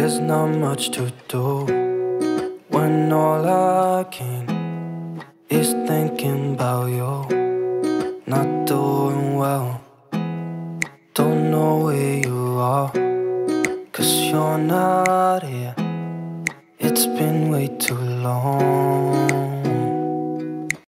There's not much to do when all I can is thinking about you. Not doing well, don't know where you are, cause you're not here. It's been way too long.